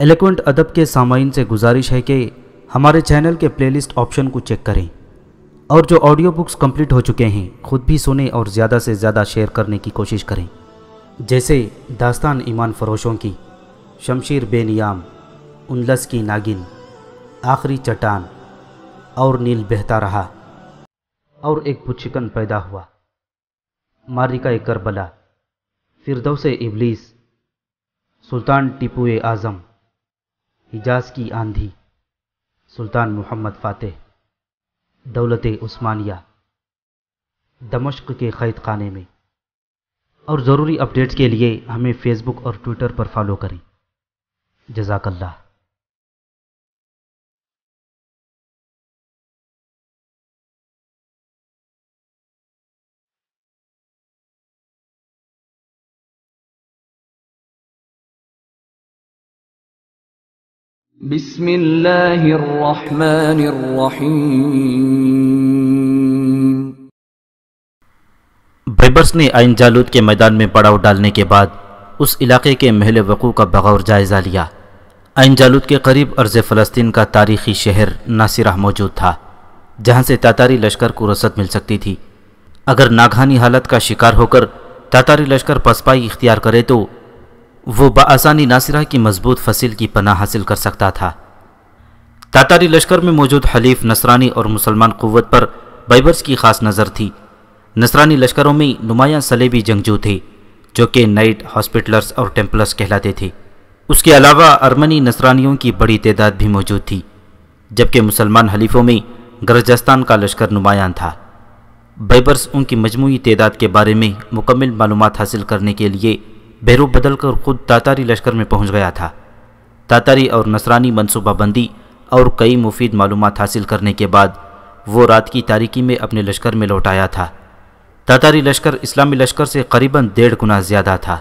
الیکونٹ ادب کے سامعین سے گزارش ہے کہ ہمارے چینل کے پلے لسٹ آپشن کو چیک کریں اور جو آڈیو بکس کمپلیٹ ہو چکے ہیں خود بھی سنیں اور زیادہ سے زیادہ شیئر کرنے کی کوشش کریں جیسے داستان ایمان فروشوں کی شمشیر بے نیام انلس کی ناگن آخری چٹان اور نیل بہتا رہا اور ایک پچھکن پیدا ہوا مارکا کربلا فردوس ابلیس سلطان ٹیپو اعظم حجاز کی آندھی۔ سلطان محمد فاتح، دولت عثمانیہ، دمشق کے قید خانے میں۔ اور ضروری اپڈیٹس کے لیے ہمیں فیس بک اور ٹویٹر پر فالو کریں۔ جزاک اللہ۔ بسم اللہ الرحمن الرحیم۔ بیبرس نے آئین جالود کے میدان میں پڑاؤ ڈالنے کے بعد اس علاقے کے محل وقوع کا بغور جائزہ لیا۔ آئین جالود کے قریب عرض فلسطین کا تاریخی شہر ناصرہ موجود تھا، جہاں سے تاتاری لشکر کو رسط مل سکتی تھی۔ اگر ناگھانی حالت کا شکار ہو کر تاتاری لشکر پسپائی اختیار کرے تو وہ بآسانی ناصرہ کی مضبوط فصل کی پناہ حاصل کر سکتا تھا۔ تاتاری لشکر میں موجود حلیف نصرانی اور مسلمان قوت پر بائبرز کی خاص نظر تھی۔ نصرانی لشکروں میں نمایاں سلیبی جنگجو تھے، جو کہ نائٹ ہاسپٹلرز اور ٹیمپلرز کہلاتے تھے۔ اس کے علاوہ ارمنی نصرانیوں کی بڑی تعداد بھی موجود تھی، جبکہ مسلمان حلیفوں میں گرجستان کا لشکر نمایاں تھا۔ بائبرز ان کی مجموعی تعداد کے بارے میں مکمل معلومات حاصل کرنے کے لیے بیرو بدل کر خود تاتاری لشکر میں پہنچ گیا تھا۔ تاتاری اور نصرانی منصوبہ بندی اور کئی مفید معلومات حاصل کرنے کے بعد وہ رات کی تاریکی میں اپنے لشکر میں لوٹایا تھا۔ تاتاری لشکر اسلامی لشکر سے قریباً ڈیڑھ گنا زیادہ تھا۔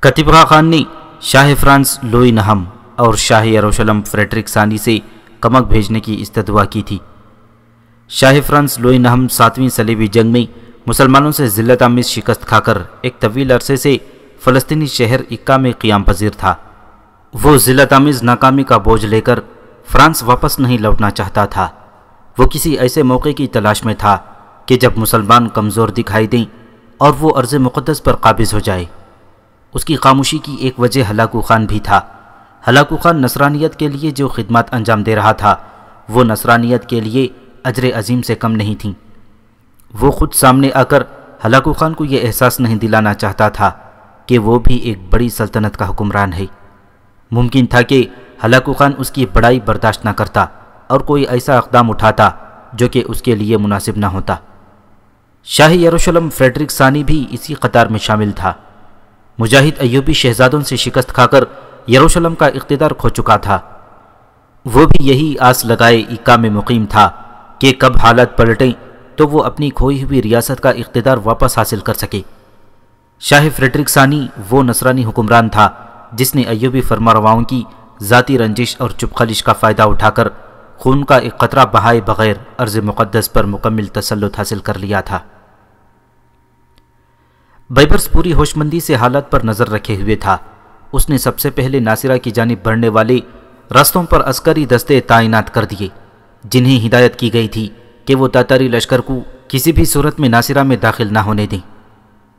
کتبغا خان نے شاہ فرانس لوئی نہم اور شاہ یروشلم فریڈرک ثانی سے کمک بھیجنے کی استدعا کی تھی۔ شاہ فرانس لوئی نہم ساتویں سلیبی جنگ میں مسلمانوں سے ذلت آمیز شکست کھا کر ایک طویل عرصے سے فلسطینی شہر اکا میں قیام پذیر تھا۔ وہ ضلع تمیز ناکامی کا بوجھ لے کر فرانس واپس نہیں لوٹنا چاہتا تھا۔ وہ کسی ایسے موقع کی تلاش میں تھا کہ جب مسلمان کمزور دکھائی دیں اور وہ عرض مقدس پر قابض ہو جائے۔ اس کی خاموشی کی ایک وجہ ہلاکو خان بھی تھا۔ ہلاکو خان نصرانیت کے لیے جو خدمات انجام دے رہا تھا، وہ نصرانیت کے لیے اجر عظیم سے کم نہیں تھیں۔ وہ خود سامنے آ کر ہلاکو خان کو یہ احساس نہیں دلانا چاہتا تھا۔ کہ وہ بھی ایک بڑی سلطنت کا حکمران ہے۔ ممکن تھا کہ ہلاکو خان اس کی بڑائی برداشت نہ کرتا اور کوئی ایسا اقدام اٹھاتا جو کہ اس کے لیے مناسب نہ ہوتا۔ شاہ یروشلم فریڈرک ثانی بھی اسی قطار میں شامل تھا۔ مجاہد ایوبی شہزادوں سے شکست کھا کر یروشلم کا اقتدار کھو چکا تھا۔ وہ بھی یہی آس لگائے اکا میں مقیم تھا کہ کب حالت پلٹیں تو وہ اپنی کھوئی ہوئی ریاست کا اقتدار واپس حاصل کر سکے۔ شاہ فریڈرک ثانی وہ نصرانی حکمران تھا جس نے ایوبی فرما رواؤں کی ذاتی رنجش اور چپخلش کا فائدہ اٹھا کر خون کا ایک قطرہ بہائے بغیر عرض مقدس پر مکمل تسلط حاصل کر لیا تھا۔ بائبرس پوری ہوشمندی سے حالت پر نظر رکھے ہوئے تھا۔ اس نے سب سے پہلے ناصرہ کی جانب بڑھنے والے راستوں پر عسکری دستے تعینات کر دیے، جنہیں ہدایت کی گئی تھی کہ وہ تاتاری لشکر کو کسی بھی صورت میں ناصرہ میں داخل نہ ہونے دیں۔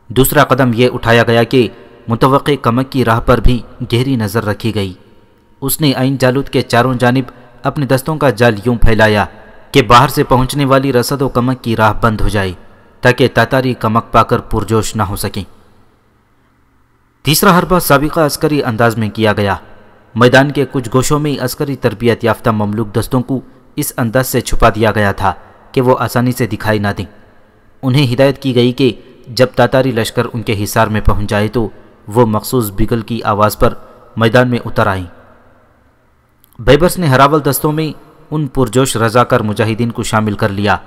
دوسرا قدم یہ اٹھایا گیا کہ متوقع کمک کی راہ پر بھی گہری نظر رکھی گئی۔ اس نے آئین جالود کے چاروں جانب اپنے دستوں کا جال یوں پھیلایا کہ باہر سے پہنچنے والی رسد و کمک کی راہ بند ہو جائے تاکہ تاتاری کمک پا کر پرجوش نہ ہو سکیں۔ تیسرا حربہ سابقہ عسکری انداز میں کیا گیا۔ میدان کے کچھ گوشوں میں عسکری تربیت یافتہ مملوک دستوں کو اس انداز سے چھپا دیا گیا تھا کہ وہ آسانی سے دکھائی نہ دیں۔ انہیں ہدایت کی گئی کہ جب تاتاری لشکر ان کے حصار میں پہنچ جائے تو وہ مخصوص بگل کی آواز پر میدان میں اتر آئیں۔ بیبرس نے ہراول دستوں میں ان پرجوش رضا کر مجاہدین کو شامل کر لیا،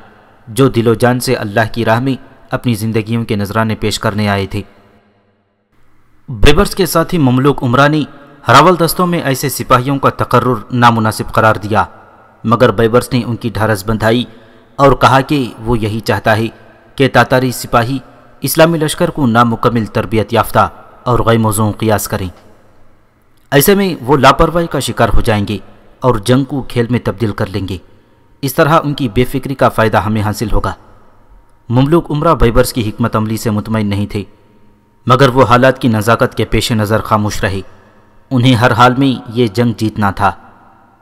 جو دل و جان سے اللہ کی راہ میں اپنی زندگیوں کے نذرانے پیش کرنے آئے تھے۔ بیبرس کے ساتھی مملوک عمرہ نے ہراول دستوں میں ایسے سپاہیوں کا تقرر نامناسب قرار دیا، مگر بیبرس نے ان کی ڈھارس بندھائی اور کہا کہ وہ یہی چاہتا ہے کہ تاتاری سپاہی اسلامی لشکر کو نامکمل تربیت یافتہ اور غیر موضوع قیاس کریں۔ ایسے میں وہ لاپرواہی کا شکار ہو جائیں گے اور جنگ کو کھیل میں تبدیل کر لیں گے۔ اس طرح ان کی بے فکری کا فائدہ ہمیں حاصل ہوگا۔ مملوک عمرہ بائبرس کی حکمت عملی سے مطمئن نہیں تھے، مگر وہ حالات کی نزاکت کے پیش نظر خاموش رہے۔ انہیں ہر حال میں یہ جنگ جیتنا تھا۔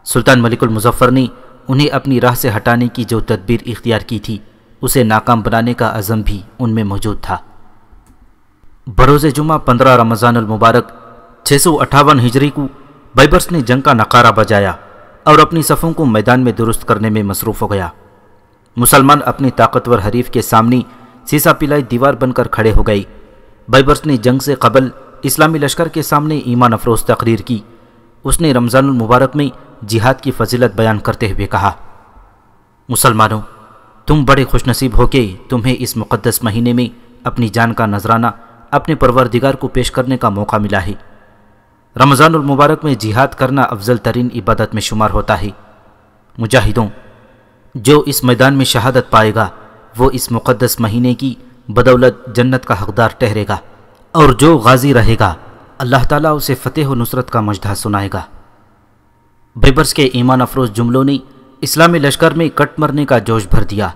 سلطان ملک المظفر نے انہیں اپنی راہ سے ہٹانے کی جو تدبیر اختیار کی تھی اسے ناکام بنانے کا عزم بھی ان میں موجود تھا۔ بروز جمعہ پندرہ رمضان المبارک چھ سو اٹھاون ہجری کو بائبرس نے جنگ کا نقارہ بجایا اور اپنی صفوں کو میدان میں درست کرنے میں مصروف ہو گیا۔ مسلمان اپنی طاقتور حریف کے سامنے سیسا پلائی دیوار بن کر کھڑے ہو گئی بائبرس نے جنگ سے قبل اسلامی لشکر کے سامنے ایمان افروز تقریر کی۔ اس نے رمضان المبارک میں جہاد کی فضیلت بیان کرتے ہوئے کہا، مسلمانوں تم بڑے خوش نصیب ہو کے تمہیں اس مقدس مہینے میں اپنی جان کا نذرانہ، اپنے پروردگار کو پیش کرنے کا موقع ملا ہے۔ رمضان المبارک میں جہاد کرنا افضل ترین عبادت میں شمار ہوتا ہے۔ مجاہدوں، جو اس میدان میں شہادت پائے گا، وہ اس مقدس مہینے کی بدولت جنت کا حقدار ٹہرے گا۔ اور جو غازی رہے گا، اللہ تعالیٰ اسے فتح و نصرت کا مجدہ سنائے گا۔ بیبرس کے ایمان افروز جملوں نے اسلامی لشکر میں کٹ مرنے کا جوش بھر دیا۔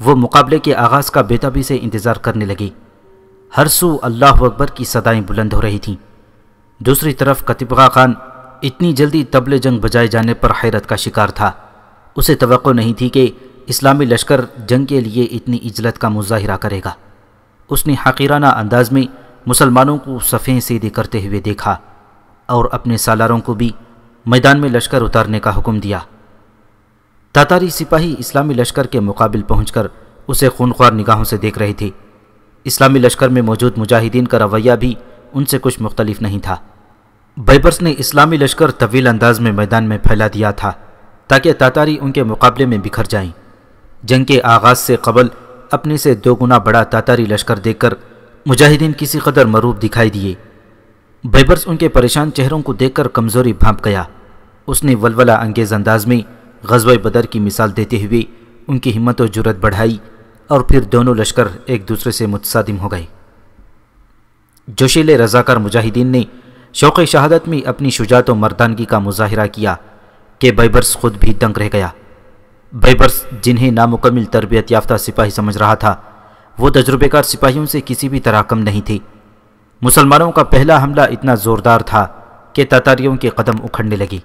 وہ مقابلے کے آغاز کا بیتابی سے انتظار کرنے لگے ہر سو اللہ اکبر کی صدائیں بلند ہو رہی تھیں۔ دوسری طرف کتبغا خان اتنی جلدی تبل جنگ بجائے جانے پر حیرت کا شکار تھا۔ اسے توقع نہیں تھی کہ اسلامی لشکر جنگ کے لیے اتنی اجلت کا مظاہرہ کرے گا۔ اس نے حقیرانہ انداز میں مسلمانوں کو صفیں سیدھے کرتے ہوئے دیکھا اور اپنے سالاروں کو بھی میدان میں لشکر اتارنے کا حکم دیا۔ تاتاری سپاہی اسلامی لشکر کے مقابل پہنچ کر اسے خونخوار نگاہوں سے دیکھ رہے تھے اسلامی لشکر میں موجود مجاہدین کا رویہ بھی ان سے کچھ مختلف نہیں تھا۔ بائبرس نے اسلامی لشکر طویل انداز میں میدان میں پھیلا دیا تھا تاکہ تاتاری ان کے مقابلے میں بکھر جائیں۔ جنگ کے آغاز سے قبل اپنے سے دو گنا بڑا تاتاری لشکر دیکھ کر مجاہدین کسی قدر مروب دکھائی دیے۔ بائبرس ان کے پریشان چہروں کو دیکھ کر کمزوری بھانپ گیا۔ اس نے ولولہ انگیز انداز میں غزوہ بدر کی مثال دیتے ہوئے ان کی ہمت و جرت بڑھائی اور پھر دونوں لشکر ایک دوسرے سے متصادم ہو گئے۔ جوشیل رضاکار مجاہدین نے شوق شہادت میں اپنی شجاعت و مردانگی کا مظاہرہ کیا کہ بائبرس خود بھی دنگ رہ گیا۔ بائبرس جنہیں نامکمل تربیت یافتہ سپاہی سمجھ رہا تھا، وہ تجربے کار سپاہیوں سے کسی بھی طرح کم نہیں تھی مسلمانوں کا پہلا حملہ اتنا زوردار تھا کہ تاتاریوں کے قدم اکھڑنے لگی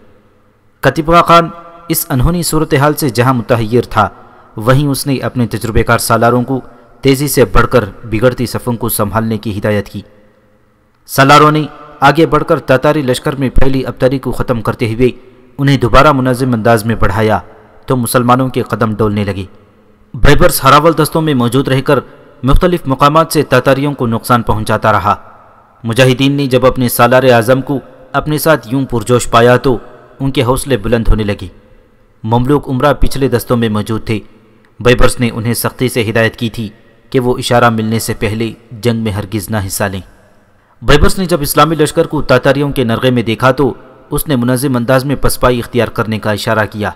قطبہ خان اس انہونی صورتحال سے جہاں متحیر تھا، وہیں اس نے اپنے تجربے کار سالاروں کو تیزی سے بڑھ کر بگڑتی صفوں کو سنبھالنے کی ہدایت کی۔ سالاروں نے آگے بڑھ کر تاتاری لشکر میں پھیلی ابتری کو ختم کرتے ہوئے انہیں دوبارہ منظم انداز میں بڑھایا تو مسلمانوں کے قدم ڈولنے لگے۔ بائبرس ہراول دستوں میں موجود رہ کر مختلف مقامات سے تاتاریوں کو نقصان پہنچاتا رہا۔ مجاہدین نے جب اپنے سالار اعظم کو اپنے ساتھ یوں پرجوش پایا تو ان کے حوصلے بلند ہونے لگے۔ مملوک عمرہ پچھلے دستوں میں موجود تھے۔ بائبرس نے انہیں سختی سے ہدایت کی تھی کہ وہ اشارہ ملنے سے پہلے جنگ میں ہرگز نہ حصہ لیں۔ بائبرس نے جب اسلامی لشکر کو تاتاریوں کے نرغے میں دیکھا تو اس نے منظم انداز میں پسپائی اختیار کرنے کا اشارہ کیا۔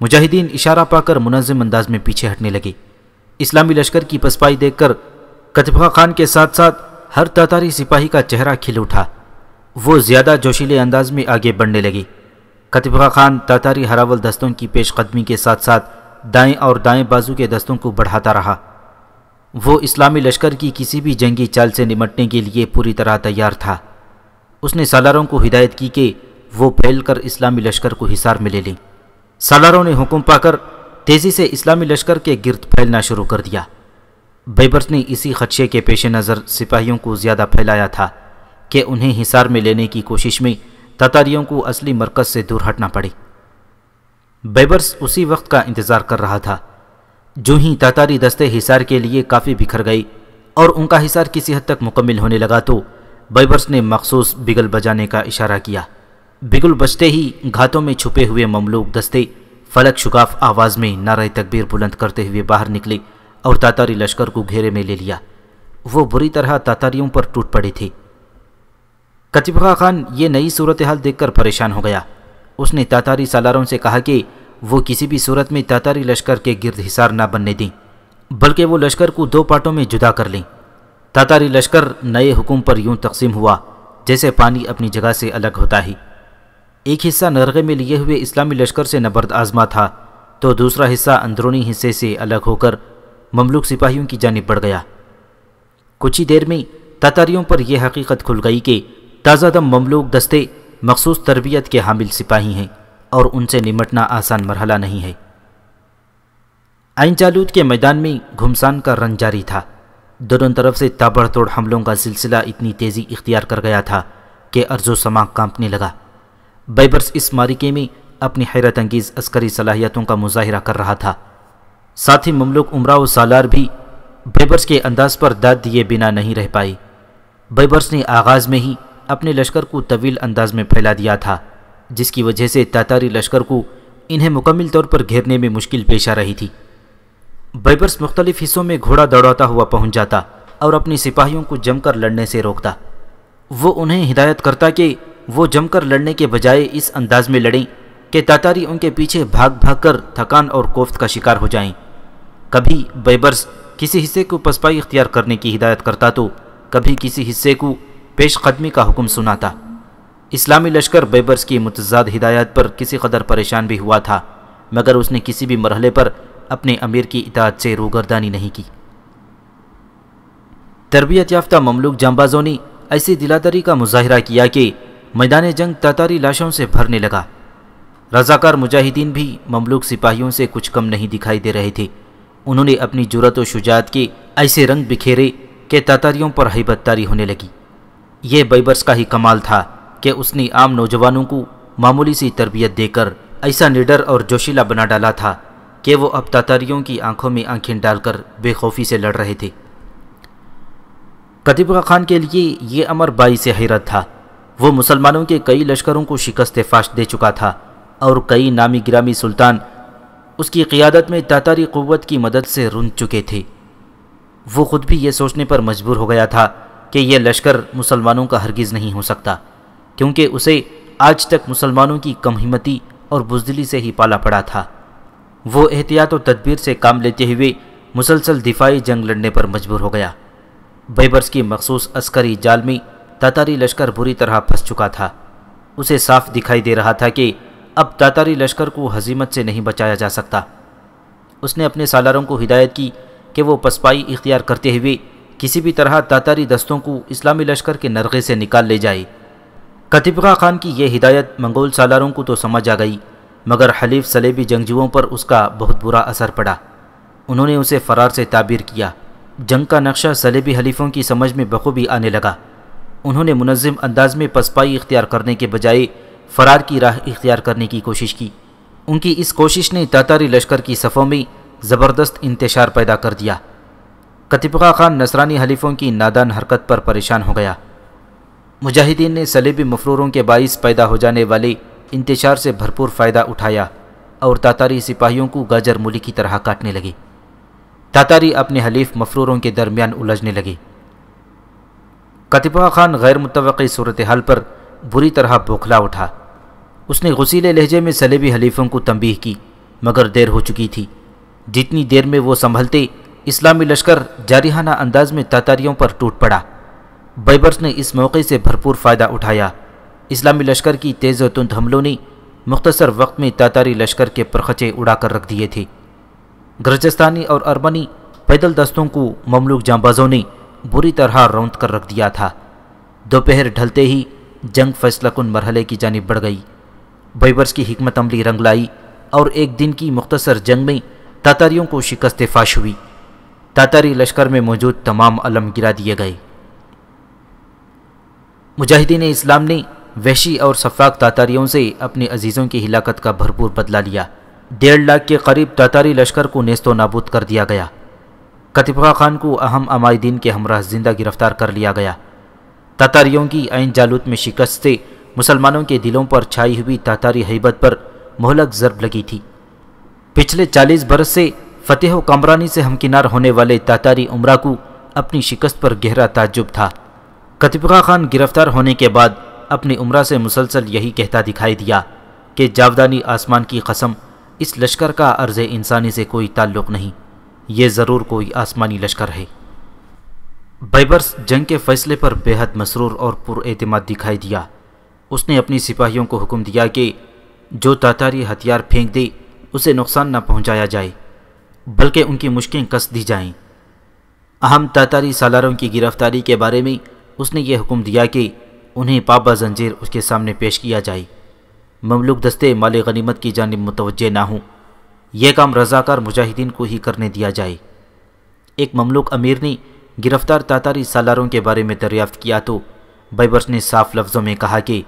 مجاہدین اشارہ پا کر منظم انداز میں پیچھے ہٹنے لگے۔ اسلامی لشکر کی پسپائی دیکھ کر کتبہ خان کے ساتھ ساتھ ہر تاتاری سپاہی کا چہرہ کھل اٹھا۔ وہ زیادہ جوشیلے انداز میں آگے بڑھنے لگے۔ کتبہ خان تاتاری ہراول دستوں کی پیش قدمی کے ساتھ ساتھ دائیں اور دائیں بازو کے دستوں کو بڑھاتا رہا۔ وہ اسلامی لشکر کی کسی بھی جنگی چال سے نمٹنے کے لیے پوری طرح تیار تھا۔ اس نے سالاروں کو ہدایت کی کہ وہ پھیل کر اسلامی لشکر کو حصار میں لے لیں۔ سالاروں نے حکم پا کر تیزی سے اسلامی لشکر کے گرد پھیلنا شروع کر دیا۔ بیبرس نے اسی خدشے کے پیش نظر سپاہیوں کو زیادہ پھیلایا تھا کہ انہیں حصار میں لینے کی کوشش میں تاتاریوں کو اصلی مرکز سے دور ہٹنا پڑے بیبرس اسی وقت کا انتظار کر رہا تھا، جو ہی تاتاری دستے حصار کے لیے کافی بکھر گئی اور ان کا حصار کسی حد تک مکمل ہونے لگا تو بیبرس نے مخصوص بگل بجانے کا اشارہ کیا۔ بگل بجتے ہی گھاتوں میں چھپے ہوئے مملوک دستے فلک شکاف آواز میں نعرہ تکبیر بلند کرتے ہوئے باہر نکلے اور تاتاری لشکر کو گھیرے میں لے لیا۔ وہ بری طرح تاتاریوں پر ٹوٹ پڑے تھے۔ کتبہ خان یہ نئی صورتحال دیکھ کر پریشان ہو گیا۔ اس نے تاتاری سالاروں سے کہا کہ وہ کسی بھی صورت میں تاتاری لشکر کے گرد حصار نہ بننے دیں، بلکہ وہ لشکر کو دو پارٹوں میں جدا کر لیں۔ تاتاری لشکر نئے حکم پر یوں تقسیم ہوا جیسے پانی اپنی جگہ سے الگ ہوتا ہے ایک حصہ نرغے میں لیے ہوئے اسلامی لشکر سے نبرد آزما تھا، تو دوسرا حصہ اندرونی حصے سے الگ ہو کر مملوک سپاہیوں کی جانب بڑھ گیا۔ کچھ ہی دیر میں تاتاریوں پر یہ حقیقت کھل گئی کہ تازہ دم مملوک دستے مخصوص تربیت کے حامل سپاہی ہیں اور ان سے نمٹنا آسان مرحلہ نہیں ہے۔ آئین جالود کے میدان میں گھمسان کا رن جاری تھا۔ دونوں طرف سے تابڑ توڑ حملوں کا سلسلہ اتنی تیزی اختیار کر گیا تھا کہ ارض و سما کانپنے لگا۔ بیبرس اس مارکے میں اپنی حیرت انگیز عسکری صلاحیتوں کا مظاہرہ کر رہا تھا۔ ساتھ ہی مملوک عمرہ و سالار بھی بیبرس کے انداز پر داد دیے بنا نہیں رہ پائی بیبرس نے آغاز میں ہی اپنے لشکر کو طویل انداز میں پھیلا دیا تھا، جس کی وجہ سے تاتاری لشکر کو انہیں مکمل طور پر گھیرنے میں مشکل پیش آ رہی تھی۔ بیبرس مختلف حصوں میں گھوڑا دوڑاتا ہوا پہنچ جاتا اور اپنی سپاہیوں کو جم کر لڑنے سے روکتا۔ وہ انہیں ہدایت کرتا کہ وہ جم کر لڑنے کے بجائے اس انداز میں لڑیں کہ تاتاری ان کے پیچھے بھاگ بھاگ کر تھکان اور کوفت کا شکار ہو جائیں۔ کبھی بیبرس کسی حصے کو پسپائی اختیار کرنے کی ہدایت کرتا تو کبھی کسی حصے کو پیش قدمی کا حکم سناتا اسلامی لشکر بیبرس کی متضاد ہدایات پر کسی قدر پریشان بھی ہوا تھا، مگر اس نے کسی بھی مرحلے پر اپنے امیر کی اطاعت سے روگردانی نہیں کی۔ تربیت یافتہ مملوک جانبازوں نے ایسی دلادری کا مظاہرہ کیا کہ میدان جنگ تاتاری لاشوں سے بھرنے لگا۔ رضاکار مجاہدین بھی مملوک سپاہیوں سے کچھ کم نہیں دکھائی دے رہے تھے۔ انہوں نے اپنی جرت و شجاعت کے ایسے رنگ بکھیرے کہ تاتاریوں پر حیبت تاری ہونے لگی۔ یہ بیبرس کا ہی کمال تھا کہ اس نے عام نوجوانوں کو معمولی سی تربیت دے کر ایسا نڈر اور جوشیلا بنا ڈالا تھا کہ وہ اب تاتاریوں کی آنکھوں میں آنکھیں ڈال کر بے خوفی سے لڑ رہے تھے۔ قطبہ خان کے لیے یہ امر بائی سے حیرت تھا۔ وہ مسلمانوں کے کئی لشکروں کو شکست فاش دے چکا تھا اور کئی نامی گرامی سلطان اس کی قیادت میں تاتاری قوت کی مدد سے رن چکے تھے۔ وہ خود بھی یہ سوچنے پر مجبور ہو گیا تھا کہ یہ لشکر مسلمانوں کا ہرگز نہیں ہو سکتا، کیونکہ اسے آج تک مسلمانوں کی کم ہمتی اور بزدلی سے ہی پالا پڑا تھا۔ وہ احتیاط و تدبیر سے کام لیتے ہوئے مسلسل دفاعی جنگ لڑنے پر مجبور ہو گیا۔ بیبرس کی مخصوص عسکری جال میں تاتاری لشکر بری طرح پھنس چکا تھا۔ اسے صاف دکھائی دے رہا تھا کہ اب تاتاری لشکر کو حزیمت سے نہیں بچایا جا سکتا۔ اس نے اپنے سالاروں کو ہدایت کی کہ وہ پسپائی اختیار کرتے ہوئے کسی بھی طرح تاتاری دستوں کو اسلامی لشکر کے نرغے سے نکال لے جائے قطبہ خان کی یہ ہدایت منگول سالاروں کو تو سمجھ آ گئی، مگر حلیف سلیبی جنگجوؤں پر اس کا بہت برا اثر پڑا۔ انہوں نے اسے فرار سے تعبیر کیا۔ جنگ کا نقشہ سلیبی حلیفوں کی سمجھ میں بخوبی آنے لگا۔ انہوں نے منظم انداز میں پسپائی اختیار کرنے کے بجائے فرار کی راہ اختیار کرنے کی کوشش کی۔ ان کی اس کوشش نے تاتاری لشکر کی صفوں میں زبردست انتشار پیدا کر دیا۔ قطبہ خان نصرانی حلیفوں کی نادان حرکت پر پریشان ہو گیا۔ مجاہدین نے سلیبی مفروروں کے باعث پیدا ہو جانے والے انتشار سے بھرپور فائدہ اٹھایا اور تاتاری سپاہیوں کو گاجر مولی کی طرح کاٹنے لگے تاتاری اپنے حلیف مفروروں کے درمیان الجھنے لگے قطبہ خان غیر متوقع صورتحال پر بری طرح بوکھلا اٹھا۔ اس نے غسیلے لہجے میں سلیبی حلیفوں کو تنبیہ کی، مگر دیر ہو چکی تھی۔ جتنی دیر میں وہ سنبھلتے اسلامی لشکر جارحانہ انداز میں تاتاریوں پر ٹوٹ پڑا۔ بیبرس نے اس موقع سے بھرپور فائدہ اٹھایا۔ اسلامی لشکر کی تیز و تند حملوں نے مختصر وقت میں تاتاری لشکر کے پرخچے اڑا کر رکھ دیے تھے۔ گرجستانی اور ارمنی پیدل دستوں کو مملوک جانبازوں نے بری طرح روند کر رکھ دیا تھا۔ دوپہر ڈھلتے ہی جنگ فیصلہ کن مرحلے کی جانب بڑھ گئی۔ بیبرس کی حکمت عملی رنگ لائی اور ایک دن کی مختصر جنگ میں تاتاریوں کو شکست فاش ہوئی۔ تاتاری لشکر میں موجود تمام علم گرا دیے گئے۔ مجاہدین اسلام نے وحشی اور صفاق تاتاریوں سے اپنے عزیزوں کی ہلاکت کا بھرپور بدلہ لیا۔ ڈیڑھ لاکھ کے قریب تاتاری لشکر کو نیست و نابود کر دیا گیا۔ قطبہ خان کو اہم عمائدین کے ہمراہ زندہ گرفتار کر لیا گیا۔ تاتاریوں کی عین جالوت میں شکست سے مسلمانوں کے دلوں پر چھائی ہوئی تاتاری حیبت پر مہلک ضرب لگی تھی۔ پچھلے چالیس برس سے فتح و کامرانی سے ہمکنار ہونے والے تاتاری عمرہ کو اپنی شکست پر گہرا تعجب تھا۔ قطبہ خان گرفتار ہونے کے بعد اپنی عمرہ سے مسلسل یہی کہتا دکھائی دیا کہ جاودانی آسمان کی قسم اس لشکر کا عرض انسانی سے کوئی تعلق نہیں، یہ ضرور کوئی آسمانی لشکر ہے۔ بائبرس جنگ کے فیصلے پر بے حد مسرور اور پر اعتماد دکھائی دیا۔ اس نے اپنی سپاہیوں کو حکم دیا کہ جو تاتاری ہتھیار پھینک دے، اسے نقصان نہ پہنچایا جائے۔ بلکہ ان کی مشکیں کس دی جائیں۔ اہم تاتاری سالاروں کی گرفتاری کے بارے میں اس نے یہ حکم دیا کہ انہیں پابا زنجیر اس کے سامنے پیش کیا جائے۔ مملوک دستے مال غنیمت کی جانب متوجہ نہ ہوں۔ یہ کام رضاکار مجاہدین کو ہی کرنے دیا جائے۔ ایک مملوک امیر نے گرفتار تاتاری سالاروں کے بارے میں دریافت کیا تو بائبرس نے صاف لفظوں میں کہا کہ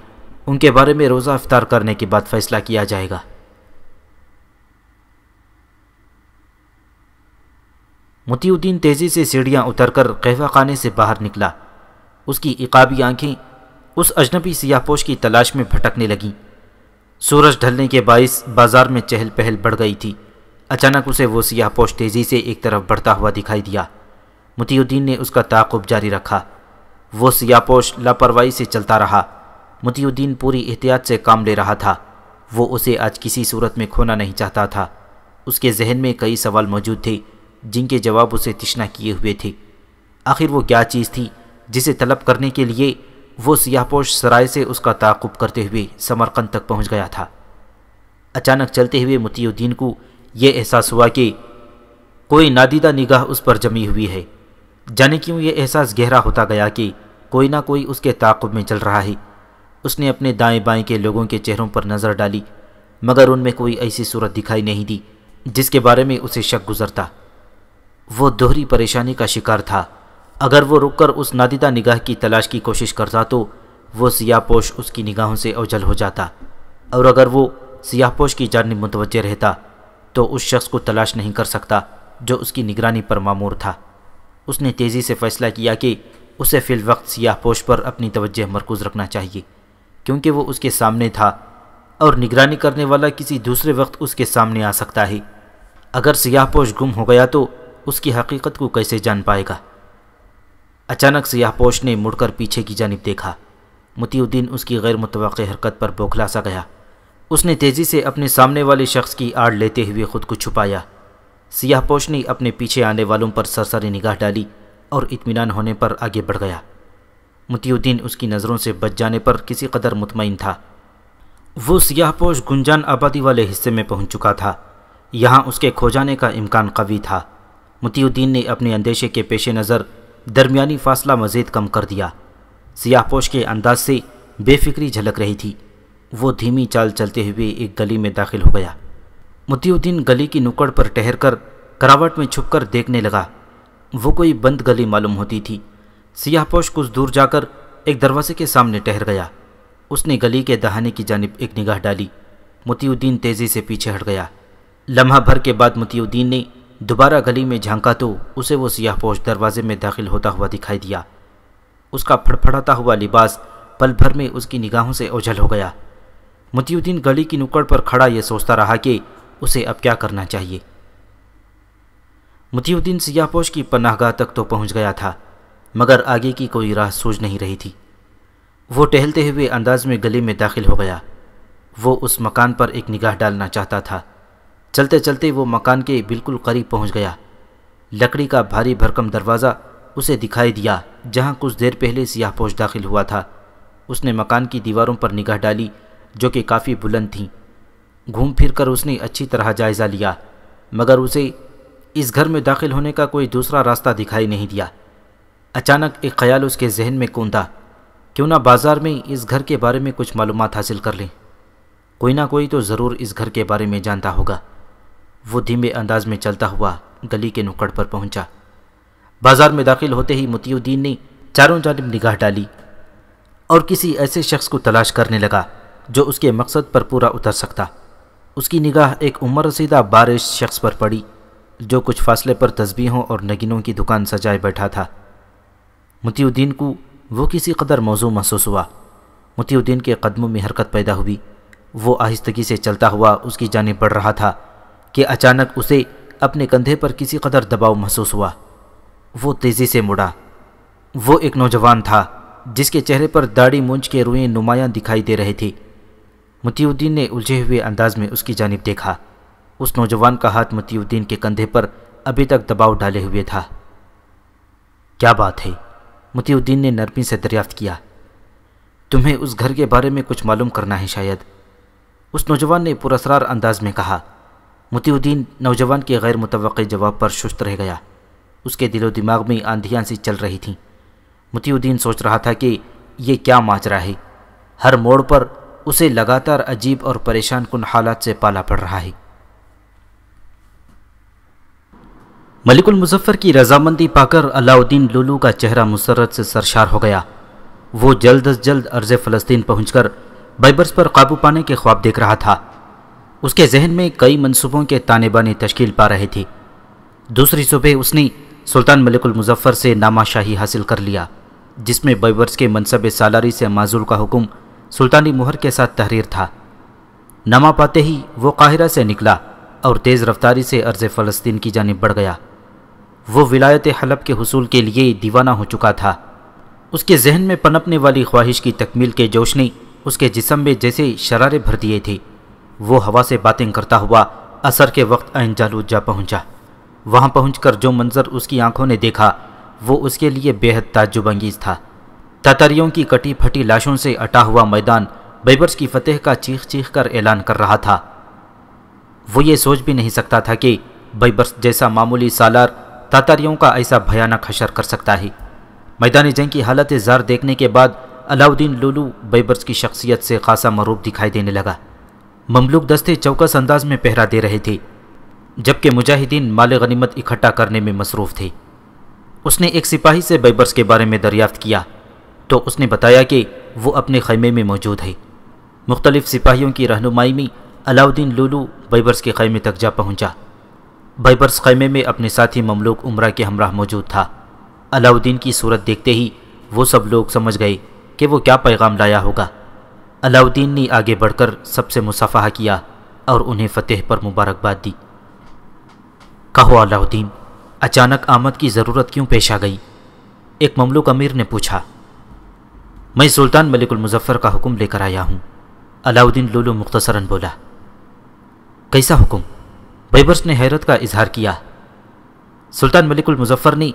ان کے بارے میں روزہ افطار کرنے کے بعد فیصلہ کیا جائے گا۔ متی الدین تیزی سے سیڑھیاں اتر کر قہوہ خانے سے باہر نکلا۔ اس کی عقابی آنکھیں اس اجنبی سیاہ پوش کی تلاش میں بھٹکنے لگیں۔ سورج ڈھلنے کے باعث بازار میں چہل پہل بڑھ گئی تھی۔ اچانک اسے وہ سیاہ پوش تیزی سے ایک طرف بڑھتا ہوا دکھائی دیا۔ متی الدین نے اس کا تعاقب جاری رکھا۔ وہ سیاہ پوش لاپرواہی سے چلتا رہا۔ متی الدین پوری احتیاط سے کام لے رہا تھا۔ وہ اسے آج کسی صورت میں کھونا نہیں چاہتا تھا۔ اس کے ذہن میں کئی سوال موجود تھے۔ جن کے جواب اسے تشنا کیے ہوئے تھے۔ آخر وہ کیا چیز تھی جسے طلب کرنے کے لیے وہ سیاہ پوش سرائے سے اس کا تعاقب کرتے ہوئے سمرقند تک پہنچ گیا تھا۔ اچانک چلتے ہوئے متی الدین کو یہ احساس ہوا کہ کوئی نادیدہ نگاہ اس پر جمی ہوئی ہے۔ جانے کیوں یہ احساس گہرا ہوتا گیا کہ کوئی نہ کوئی اس کے تعاقب میں چل رہا ہے۔ اس نے اپنے دائیں بائیں کے لوگوں کے چہروں پر نظر ڈالی، مگر ان میں کوئی ایسی صورت دکھائی نہیں دی جس کے بارے میں اسے شک گزرتا۔ وہ دوہری پریشانی کا شکار تھا۔ اگر وہ رک کر اس نادیدہ نگاہ کی تلاش کی کوشش کرتا تو وہ سیاہ پوش اس کی نگاہوں سے اوجل ہو جاتا۔ اور اگر وہ سیاہ پوش کی جانب متوجہ رہتا تو اس شخص کو تلاش نہیں کر سکتا جو اس کی نگرانی پر معمور تھا۔ اس نے تیزی سے فیصلہ کیا کہ اسے فی الوقت سیاہ پوش پر اپنی توجہ مرکوز رکھنا چاہیے، کیونکہ وہ اس کے سامنے تھا اور نگرانی کرنے والا کسی دوسرے وقت اس کے سامنے آ سکتا ہے۔ اگر سیاہ پوش گم ہو گیا تو اس کی حقیقت کو کیسے جان پائے گا؟ اچانک سیاہ پوش نے مڑ کر پیچھے کی جانب دیکھا۔ متی الدین اس کی غیر متوقع حرکت پر بوکھلا سا گیا۔ اس نے تیزی سے اپنے سامنے والے شخص کی آڑ لیتے ہوئے خود کو چھپایا۔ سیاہ پوش نے اپنے پیچھے آنے والوں پر سرسری نگاہ ڈالی اور اطمینان ہونے پر آگے بڑھ گیا۔ متی الدین اس کی نظروں سے بچ جانے پر کسی قدر مطمئن تھا۔ وہ سیاہ پوش گنجان آبادی والے حصے میں پہنچ چکا تھا۔ یہاں اس کے کھو جانے کا امکان قوی تھا۔ متی الدین نے اپنے اندیشے کے پیش نظر درمیانی فاصلہ مزید کم کر دیا۔ سیاہ پوش کے انداز سے بے فکری جھلک رہی تھی۔ وہ دھیمی چال چلتے ہوئے ایک گلی میں داخل ہو گیا۔ متی الدین گلی کی نکڑ پر ٹہر کر کراوٹ میں چھپ کر دیکھنے لگا۔ وہ کوئی بند گلی معلوم ہوتی تھی۔ سیاہ پوش کچھ دور جا کر ایک دروازے کے سامنے ٹہر گیا۔ اس نے گلی کے دہانے کی جانب ایک نگاہ ڈالی۔ متی الدین تیزی سے پیچھے ہٹ گیا۔ لمحہ بھر کے بعد متی الدین نے دوبارہ گلی میں جھانکا تو اسے وہ سیاہ پوش دروازے میں داخل ہوتا ہوا دکھائی دیا۔ اس کا پھڑ پھڑاتا ہوا لباس پل بھر میں اس کی نگاہوں سے اوجھل ہو گیا۔ متی الدین گلی کی نکڑ پر کھڑا یہ سوچتا رہا کہ اسے اب کیا کرنا چاہیے۔ متی الدین سیاہ پوش کی پناہ گاہ تک تو پہنچ گیا تھا، مگر آگے کی کوئی راہ سوچ نہیں رہی تھی۔ وہ ٹہلتے ہوئے انداز میں گلی میں داخل ہو گیا۔ وہ اس مکان پر ایک نگاہ ڈالنا چاہتا تھا۔ چلتے چلتے وہ مکان کے بالکل قریب پہنچ گیا۔ لکڑی کا بھاری بھرکم دروازہ اسے دکھائی دیا جہاں کچھ دیر پہلے سیاہ پوش داخل ہوا تھا۔ اس نے مکان کی دیواروں پر نگاہ ڈالی جو کہ کافی بلند تھیں۔ گھوم پھر کر اس نے اچھی طرح جائزہ لیا، مگر اسے اس گھر میں داخل ہونے کا کوئی دوسرا راستہ دکھائی نہیں دیا۔ اچانک ایک خیال اس کے ذہن میں کوندا، کیوں نہ بازار میں اس گھر کے بارے میں کچھ معلومات حاصل کر لیں۔ کوئی نہ کوئی تو ضرور اس گھر کے بارے میں جانتا ہوگا۔ وہ دھیمے انداز میں چلتا ہوا گلی کے نکڑ پر پہنچا۔ بازار میں داخل ہوتے ہی متی الدین نے چاروں جانب نگاہ ڈالی اور کسی ایسے شخص کو تلاش کرنے لگا جو اس کے مقصد پر پورا اتر سکتا۔ اس کی نگاہ ایک عمر رسیدہ بارش شخص پر پڑی جو کچھ فاصلے پر تسبیحوں اور نگینوں کی دکان سجائے بیٹھا تھا۔ متی الدین کو وہ کسی قدر موضوع محسوس ہوا۔ متی الدین کے قدموں میں حرکت پیدا ہوئی۔ وہ آہستگی سے چلتا ہوا اس کی جانب بڑھ رہا تھا۔ کہ اچانک اسے اپنے کندھے پر کسی قدر دباؤ محسوس ہوا۔ وہ تیزی سے مڑا۔ وہ ایک نوجوان تھا جس کے چہرے پر داڑھی مونچ کے روئیں نمایاں دکھائی دے رہے تھے متی الدین نے الجھے ہوئے انداز میں اس کی جانب دیکھا۔ اس نوجوان کا ہاتھ متی الدین کے کندھے پر ابھی تک دباؤ ڈالے ہوئے تھا۔ کیا بات ہے؟ متی الدین نے نرمی سے دریافت کیا۔ تمہیں اس گھر کے بارے میں کچھ معلوم کرنا ہے شاید۔ اس نوجوان نے پراسرار انداز میں کہا۔ متی الدین نوجوان کے غیر متوقع جواب پر شست رہ گیا۔ اس کے دل و دماغ میں آندھیاں سی چل رہی تھیں۔ متی الدین سوچ رہا تھا کہ یہ کیا ماجرا ہے۔ ہر موڑ پر اسے لگاتار عجیب اور پریشان کن حالات سے پالا پڑ رہا ہے۔ ملک المظفر کی رضامندی پا کر علاؤ الدین لولو کا چہرہ مسرت سے سرشار ہو گیا۔ وہ جلد از جلد عرض فلسطین پہنچ کر بائبرس پر قابو پانے کے خواب دیکھ رہا تھا۔ اس کے ذہن میں کئی منصوبوں کے تانے بانے تشکیل پا رہے تھے دوسری صبح اس نے سلطان ملک المظفر سے نامہ شاہی حاصل کر لیا، جس میں بائبرس کے منصب سالاری سے معذول کا حکم سلطانی مہر کے ساتھ تحریر تھا۔ نامہ پاتے ہی وہ قاہرہ سے نکلا اور تیز رفتاری سے عرض فلسطین کی جانب بڑھ گیا۔ وہ ولایت حلب کے حصول کے لیے دیوانہ ہو چکا تھا۔ اس کے ذہن میں پنپنے والی خواہش کی تکمیل کے جوش نے اس کے جسم میں جیسے شرارے بھر دیے تھے۔ وہ ہوا سے باتیں کرتا ہوا اثر کے وقت عین جالود جا پہنچا۔ وہاں پہنچ کر جو منظر اس کی آنکھوں نے دیکھا، وہ اس کے لیے بے حد تعجب انگیز تھا۔ تاتریوں کی کٹی پھٹی لاشوں سے اٹا ہوا میدان بیبرس کی فتح کا چیخ چیخ کر اعلان کر رہا تھا۔ وہ یہ سوچ بھی نہیں سکتا تھا کہ بیبرس جیسا معمولی سالار تاتاریوں کا ایسا بھیانک حشر کر سکتا ہے میدان جنگ کی حالت زار دیکھنے کے بعد علاؤدین لولو بیبرس کی شخصیت سے خاصا مروب دکھائی دینے لگا۔ مملوک دستے چوکس انداز میں پہرا دے رہے تھے جبکہ مجاہدین مال غنیمت اکٹھا کرنے میں مصروف تھے۔ اس نے ایک سپاہی سے بیبرس کے بارے میں دریافت کیا، تو اس نے بتایا کہ وہ اپنے خیمے میں موجود ہے۔ مختلف سپاہیوں کی رہنمائی میں علاؤدین لولو بیبرس کے خیمے تک جا پہنچا۔ بائبرس خیمے میں اپنے ساتھی مملوک عمرہ کے ہمراہ موجود تھا۔ علاؤدین کی صورت دیکھتے ہی وہ سب لوگ سمجھ گئے کہ وہ کیا پیغام لایا ہوگا۔ علاؤدین نے آگے بڑھ کر سب سے مصافحہ کیا اور انہیں فتح پر مبارکباد دی۔ کہو علاؤدین اچانک آمد کی ضرورت کیوں پیش آ گئی؟ ایک مملوک امیر نے پوچھا۔ میں سلطان ملک المظفر کا حکم لے کر آیا ہوں۔ علاؤدین لولو مختصراً بولا۔ کیسا حکم؟ بیبرس نے حیرت کا اظہار کیا۔ سلطان ملک المظفر نے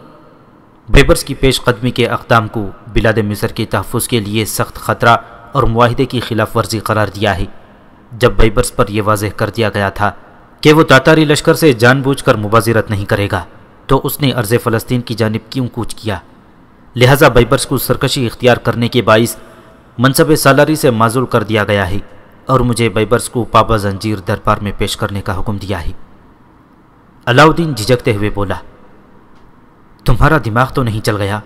بیبرس کی پیش قدمی کے اقدام کو بلاد مصر کے تحفظ کے لیے سخت خطرہ اور معاہدے کی خلاف ورزی قرار دیا ہے۔ جب بیبرس پر یہ واضح کر دیا گیا تھا کہ وہ تاتاری لشکر سے جان بوجھ کر مبازرت نہیں کرے گا، تو اس نے عرض فلسطین کی جانب کیوں کوچ کیا؟ لہٰذا بیبرس کو سرکشی اختیار کرنے کے باعث منصب سالاری سے معذول کر دیا گیا ہے اور مجھے بیبرس کو پابا زنجیر دربار میں پیش کرنے کا حکم دیا ہے۔ علاؤدین جھجکتے ہوئے بولا، تمہارا دماغ تو نہیں چل گیا،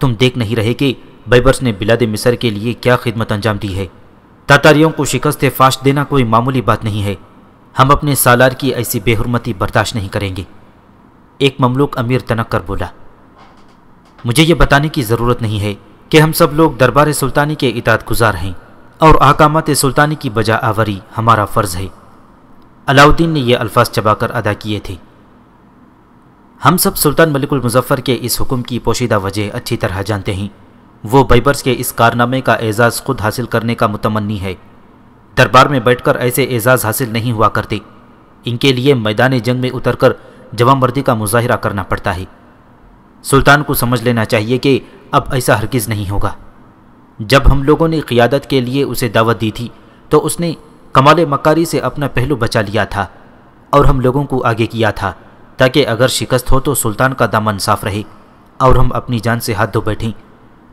تم دیکھ نہیں رہے کہ بیبرس نے بلاد مصر کے لیے کیا خدمت انجام دی ہے؟ تاتاریوں کو شکست فاش دینا کوئی معمولی بات نہیں ہے۔ ہم اپنے سالار کی ایسی بے حرمتی برداشت نہیں کریں گے۔ ایک مملوک امیر تنک کر بولا، مجھے یہ بتانے کی ضرورت نہیں ہے کہ ہم سب لوگ دربار سلطانی کے اطاعت گزار ہیں اور احکامات سلطانی کی بجا آوری ہمارا فرض ہے۔ علاؤدین نے یہ الفاظ چبا کر ادا کیے تھے۔ ہم سب سلطان ملک المظفر کے اس حکم کی پوشیدہ وجہ اچھی طرح جانتے ہیں۔ وہ بیبرس کے اس کارنامے کا اعزاز خود حاصل کرنے کا متمنی ہے۔ دربار میں بیٹھ کر ایسے اعزاز حاصل نہیں ہوا کرتے۔ ان کے لیے میدان جنگ میں اتر کر جوان مردی کا مظاہرہ کرنا پڑتا ہے۔ سلطان کو سمجھ لینا چاہیے کہ اب ایسا ہرگز نہیں ہوگا۔ جب ہم لوگوں نے قیادت کے لیے اسے دعوت دی تھی، تو اس نے کمال مکاری سے اپنا پہلو بچا لیا تھا اور ہم لوگوں کو آگے کیا تھا تاکہ اگر شکست ہو تو سلطان کا دامن صاف رہے اور ہم اپنی جان سے ہاتھ دھو بیٹھیں۔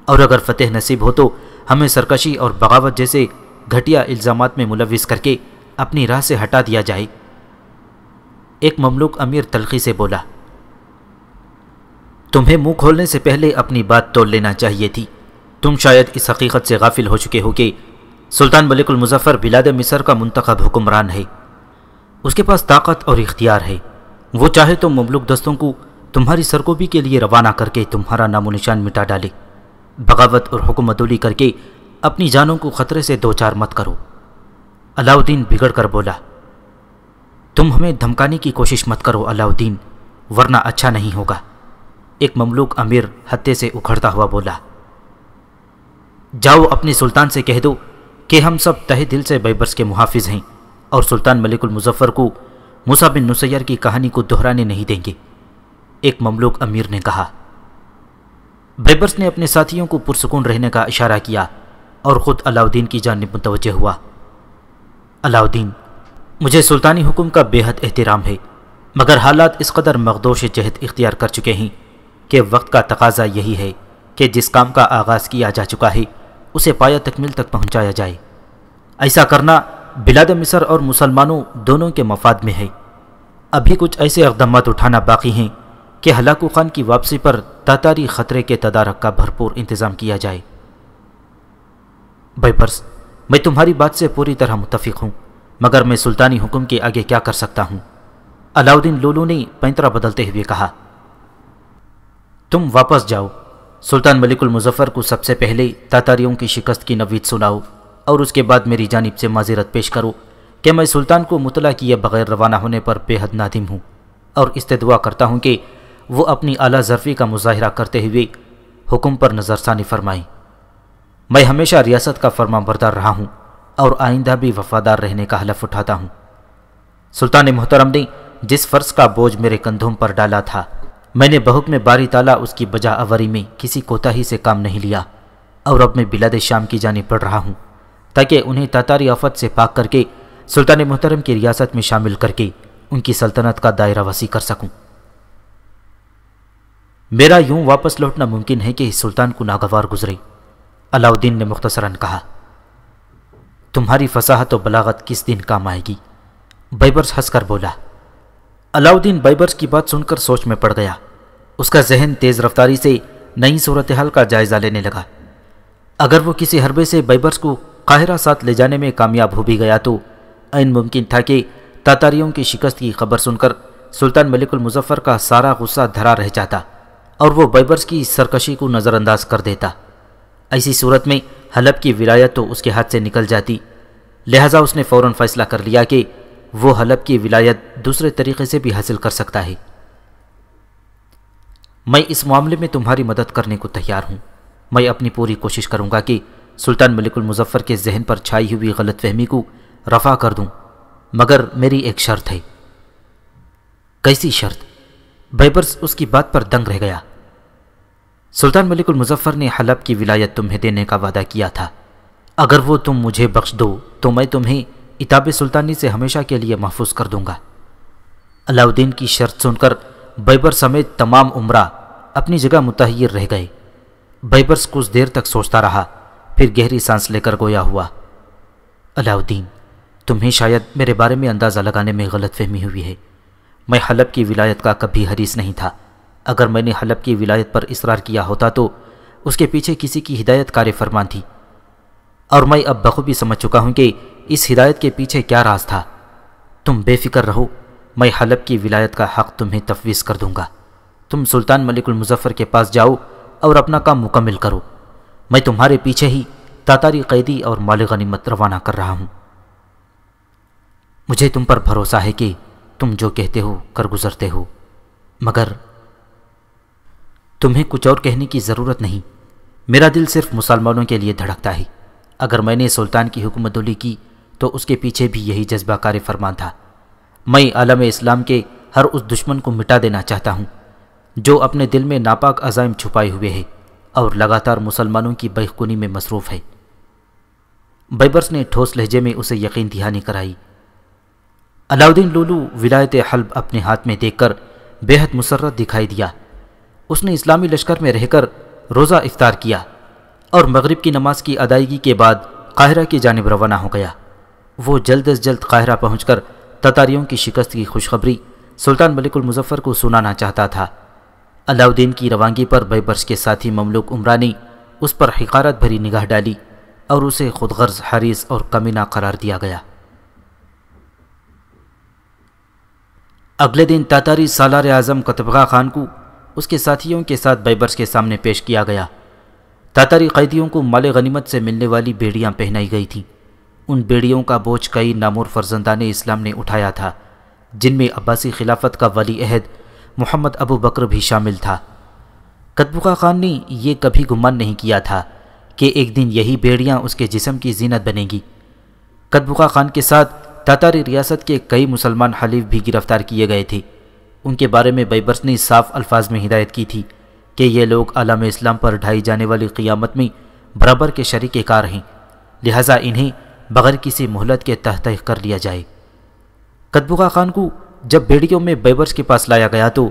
اور اگر فتح نصیب ہو تو ہمیں سرکشی اور بغاوت جیسے گھٹیا الزامات میں ملوث کر کے اپنی راہ سے ہٹا دیا جائے۔ ایک مملوک امیر تلخی سے بولا، تمہیں منہ کھولنے سے پہلے اپنی بات تول لینا چاہیے تھی۔ تم شاید اس حقیقت سے غافل ہو چکے ہو کہ سلطان ملک المظفر بلاد مصر کا منتخب حکمران ہے۔ اس کے پاس طاقت اور اختیار ہے۔ وہ چاہے تو مملوک دستوں کو تمہاری سرکوبی کے لیے روانہ کر کے تمہارا نام و نشان مٹا ڈالے۔ بغاوت اور حکومتولی کر کے اپنی جانوں کو خطرے سے دو چار مت کرو۔ علاؤدین بگڑ کر بولا، تم ہمیں دھمکانے کی کوشش مت کرو علاؤدین ورنہ اچھا نہیں ہوگا۔ ایک مملوک امیر ہتے سے اکھڑتا ہوا بولا، جاؤ اپنے سلطان سے کہہ دو کہ ہم سب تہ دل سے بیبرس کے محافظ ہیں اور سلطان ملک المظفر کو موسا بن نسیر کی کہانی کو دہرانے نہیں دیں گے۔ ایک مملوک امیر نے کہا بیبرس نے اپنے ساتھیوں کو پرسکون رہنے کا اشارہ کیا اور خود علاؤدین کی جانب متوجہ ہوا۔ علاؤدین، مجھے سلطانی حکم کا بے حد احترام ہے، مگر حالات اس قدر مغدوش جہد اختیار کر چکے ہیں کہ وقت کا تقاضا یہی ہے کہ جس کام کا آغاز کیا جا چکا ہے، اسے پایا تکمیل تک پہنچایا جائے۔ ایسا کرنا بلاد مصر اور مسلمانوں دونوں کے مفاد میں ہے۔ ابھی کچھ ایسے اقدامات اٹھانا باقی ہیں کہ ہلاکو خان کی واپسی پر تاتاری خطرے کے تدارک کا بھرپور انتظام کیا جائے۔ بائپرس میں تمہاری بات سے پوری طرح متفق ہوں، مگر میں سلطانی حکم کے آگے کیا کر سکتا ہوں؟ علاؤدین لولو نے پینترا بدلتے ہوئے کہا، تم واپس جاؤ، سلطان ملک المظفر کو سب سے پہلے تاتاریوں کی شکست کی نوید سناؤ، اور اس کے بعد میری جانب سے معذرت پیش کرو کہ میں سلطان کو مطلع کیے بغیر روانہ ہونے پر بے حد نادم ہوں، اور استدعا کرتا ہوں کہ وہ اپنی اعلیٰ ظرفی کا مظاہرہ کرتے ہوئے حکم پر نظر ثانی فرمائیں میں ہمیشہ ریاست کا فرما بردار رہا ہوں اور آئندہ بھی وفادار رہنے کا حلف اٹھاتا ہوں۔ سلطان محترم نے جس فرض کا بوجھ میرے کندھوں پر ڈالا تھا، میں نے بہت میں باری تالا اس کی بجا اوری میں کسی کوتا ہی سے کام نہیں لیا اور اب میں بلاد شام کی جانب بڑھ رہا ہوں تاکہ انہیں تاتاری آفت سے پاک کر کے سلطان محترم کی ریاست میں شامل کر کے ان کی سلطنت کا دائرہ وسیع کر سکوں۔ میرا یوں واپس لوٹنا ممکن ہے کہ اس سلطان کو ناگوار گزرے۔ علاؤدین نے مختصراً کہا، تمہاری فصاحت و بلاغت کس دن کام آئے گی؟ بائبرس ہنس کر بولا علاؤدین بائبرس کی بات سن کر سوچ میں پڑ گیا۔ اس کا ذہن تیز رفتاری سے نئی صورتحال کا جائزہ لینے لگا۔ اگر وہ کسی حربے سے بائبرس کو قاہرہ ساتھ لے جانے میں کامیاب ہو بھی گیا تو عین ممکن تھا کہ تاتاریوں کی شکست کی خبر سن کر سلطان ملک المظفر کا سارا غصہ دھرا رہ جاتا۔ اور وہ بائبرس کی سرکشی کو نظر انداز کر دیتا۔ ایسی صورت میں حلب کی ولایت تو اس کے ہاتھ سے نکل جاتی۔ لہٰذا اس نے فوراً فیصلہ کر لیا کہ وہ حلب کی ولایت دوسرے طریقے سے بھی حاصل کر سکتا ہے۔ میں اس معاملے میں تمہاری مدد کرنے کو تیار ہوں۔ میں اپنی پوری کوشش کروں گا کہ سلطان ملک المظفر کے ذہن پر چھائی ہوئی غلط فہمی کو رفع کر دوں۔ مگر میری ایک شرط ہے۔ کیسی شرط؟ بیبرس اس کی بات پر دنگ رہ گیا۔ سلطان ملک المظفر نے حلب کی ولایت تمہیں دینے کا وعدہ کیا تھا۔ اگر وہ تم مجھے بخش دو، تو میں تمہیں اتاب سلطانی سے ہمیشہ کے لیے محفوظ کر دوں گا۔ علاؤدین کی شرط سن کر بیبر سمیت تمام عمرہ اپنی جگہ متحیر رہ گئے۔ بیبرس کچھ دیر تک سوچتا رہا، پھر گہری سانس لے کر گویا ہوا علاؤدین تمہیں شاید میرے بارے میں اندازہ لگانے میں غلط فہمی ہوئی ہے۔ میں حلب کی ولایت کا کبھی حریص نہیں تھا۔ اگر میں نے حلب کی ولایت پر اصرار کیا ہوتا تو اس کے پیچھے کسی کی ہدایت کار فرمان تھی۔ اور میں اب بخوبی سمجھ چکا ہوں کہ اس ہدایت کے پیچھے کیا راز تھا۔ تم بے فکر رہو، میں حلب کی ولایت کا حق تمہیں تفویض کر دوں گا۔ تم سلطان ملک المظفر کے پاس جاؤ اور اپنا کام مکمل کرو۔ میں تمہارے پیچھے ہی تاتاری قیدی اور مال غنیمت روانہ کر رہا ہوں۔ مجھے تم پر بھروسہ ہے کہ تم جو کہتے ہو کر گزرتے ہو، مگر تمہیں کچھ اور کہنے کی ضرورت نہیں۔ میرا دل صرف مسلمانوں کے لیے دھڑکتا ہے۔ اگر میں نے سلطان کی حکومت دولی کی، تو اس کے پیچھے بھی یہی جذبہ کار فرمان تھا۔ میں عالم اسلام کے ہر اس دشمن کو مٹا دینا چاہتا ہوں، جو اپنے دل میں ناپاک عزائم چھپائے ہوئے ہے اور لگاتار مسلمانوں کی بیخنی میں مصروف ہے۔ بیبرس نے ٹھوس لہجے میں اسے یقین دہانی کرائی۔ علاؤدین لولو ولایت حلب اپنے ہاتھ میں دیکھ کر بے حد مسرت دکھائی دیا۔ اس نے اسلامی لشکر میں رہ کر روزہ افطار کیا اور مغرب کی نماز کی ادائیگی کے بعد قاہرہ کی جانب روانہ ہو گیا۔ وہ جلد از جلد قاہرہ پہنچ کر تتاریوں کی شکست کی خوشخبری سلطان ملک المظفر کو سنانا چاہتا تھا۔ علاؤدین کی روانگی پر بیبرس کے ساتھی مملوک عمرانی اس پر حقارت بھری نگاہ ڈالی اور اسے خود غرض، حریص اور کمینہ قرار دیا گیا۔ اگلے دن تاتاری سالار اعظم قطبغہ خان کو اس کے ساتھیوں کے ساتھ بیبرس کے سامنے پیش کیا گیا۔ تاتاری قیدیوں کو مال غنیمت سے ملنے والی بیڑیاں پہنائی گئی تھیں۔ ان بیڑیوں کا بوجھ کئی نامور فرزندان اسلام نے اٹھایا تھا، جن میں عباسی خلافت کا ولی عہد محمد ابو بکر بھی شامل تھا۔ قطبقہ خان نے یہ کبھی گمان نہیں کیا تھا کہ ایک دن یہی بیڑیاں اس کے جسم کی زینت بنیں گی۔ قطبقہ خان کے ساتھ تاتاری ریاست کے کئی مسلمان حلیف بھی گرفتار کیے گئے تھے۔ ان کے بارے میں بیبرس نے صاف الفاظ میں ہدایت کی تھی کہ یہ لوگ عالم اسلام پر ڈھائی جانے والی قیامت میں برابر کے شریک کار ہیں، لہٰذا انہیں بغیر کسی مہلت کے تحت کر لیا جائے۔ کتبغا خان کو جب بیڑیوں میں بیبرس کے پاس لایا گیا تو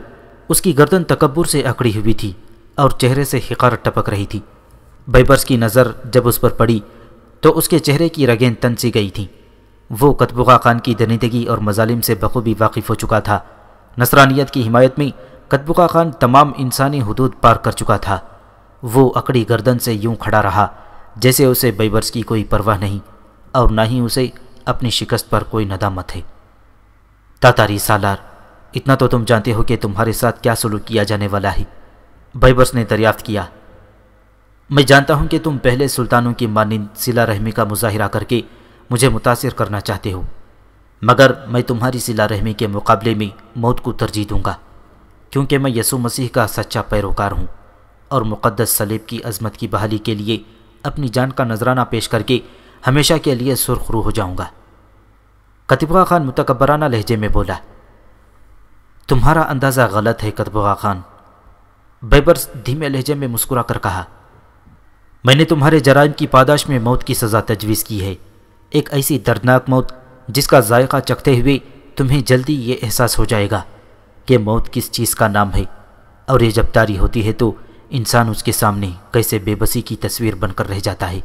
اس کی گردن تکبر سے اکڑی ہوئی تھی اور چہرے سے حقارت ٹپک رہی تھی۔ بیبرس کی نظر جب اس پر پڑی تو اس کے چہرے کی رگیں تن سی گئی تھیں۔ وہ کتبغا خان کی درندگی اور مظالم سے بخوبی واقف ہو چکا تھا۔ نصرانیت کی حمایت میں کتبغا خان تمام انسانی حدود پار کر چکا تھا۔ وہ اکڑی گردن سے یوں کھڑا رہا جیسے اسے بیبرس کی کوئی پرواہ نہیں اور نہ ہی اسے اپنی شکست پر کوئی ندامت ہے۔ تاتاری سالار، اتنا تو تم جانتے ہو کہ تمہارے ساتھ کیا سلوک کیا جانے والا ہے۔ بیبرس نے دریافت کیا۔ میں جانتا ہوں کہ تم پہلے سلطانوں کی مانند سلا رحمی کا مظاہرہ کر کے مجھے متاثر کرنا چاہتے ہو۔ مگر میں تمہاری سلا رحمی کے مقابلے میں موت کو ترجیح دوں گا، کیونکہ میں یسوع مسیح کا سچا پیروکار ہوں اور مقدس سلیب کی عظمت کی بحالی کے لیے اپنی جان کا نذرانہ پیش کر کے ہمیشہ کے لیے سرخ رو ہو جاؤں گا۔ کتبغا خان متکبرانہ لہجے میں بولا، تمہارا اندازہ غلط ہے کتبغا خان، بیبرس دھیمے لہجے میں مسکرا کر کہا، میں نے تمہارے جرائم کی پاداش میں موت کی سزا تجویز کی ہے، ایک ایسی دردناک موت جس کا ذائقہ چکھتے ہوئے تمہیں جلدی یہ احساس ہو جائے گا کہ موت کس چیز کا نام ہے اور یہ جب تاری ہوتی ہے تو انسان اس کے سامنے کیسے بے بسی کی تصویر بن کر رہ جاتا ہے۔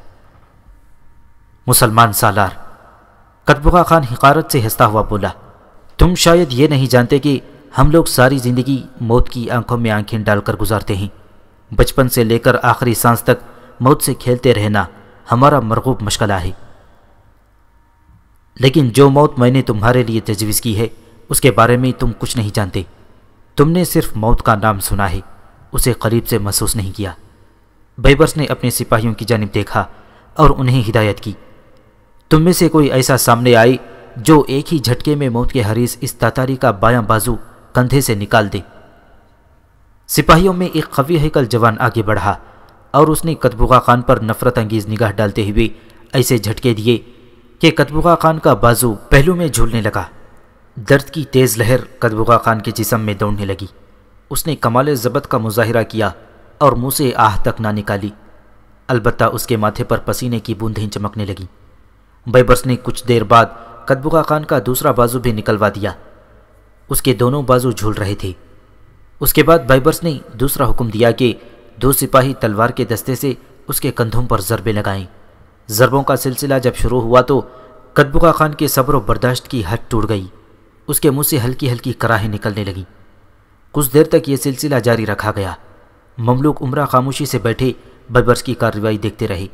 مسلمان سالار کتبغا خان حقارت سے ہنستا ہوا بولا، تم شاید یہ نہیں جانتے کہ ہم لوگ ساری زندگی موت کی آنکھوں میں آنکھیں ڈال کر گزارتے ہیں۔ بچپن سے لے کر آخری سانس تک موت سے کھیلتے رہنا ہمارا مرغوب مشغلہ ہے۔ لیکن جو موت میں نے تمہارے لیے تجویز کی ہے، اس کے بارے میں تم کچھ نہیں جانتے۔ تم نے صرف موت کا نام سنا ہے، اسے قریب سے محسوس نہیں کیا۔ بیبرس نے اپنے سپاہیوں کی جانب دیکھا اور انہیں ہدایت کی۔ تم میں سے کوئی ایسا سامنے آئے جو ایک ہی جھٹکے میں موت کے حریث اس تاتاری کا بایاں بازو کندھے سے نکال دے۔ سپاہیوں میں ایک قوی حکل جوان آگے بڑھا اور اس نے کتبغا خان پر نفرت انگیز نگاہ ڈالتے ہوئے ایسے جھٹکے دیے کہ کتبغا خان کا بازو پہلو میں جھولنے لگا۔ درد کی تیز لہر کتبغا خان کے جسم میں دوڑنے لگی۔ اس نے کمال ضبط کا مظاہرہ کیا اور منہ سے آہ تک نہ نکالی۔ البتہ اس کے ماتھے پر پسینے کی بوندیں چمکنے لگیں بیبرس نے کچھ دیر بعد کتبغا خان کا دوسرا بازو بھی نکلوا دیا۔ اس کے دونوں بازو جھول رہے تھے۔ اس کے بعد بائبرس نے دوسرا حکم دیا کہ دو سپاہی تلوار کے دستے سے اس کے کندھوں پر ضربے لگائیں۔ ضربوں کا سلسلہ جب شروع ہوا تو کتبغا خان کے صبر و برداشت کی حد ٹوٹ گئی۔ اس کے منہ سے ہلکی ہلکی کراہیں نکلنے لگیں۔ کچھ دیر تک یہ سلسلہ جاری رکھا گیا۔ مملوک عمرہ خاموشی سے بیٹھے بیبرس کی کارروائی دیکھتے رہے۔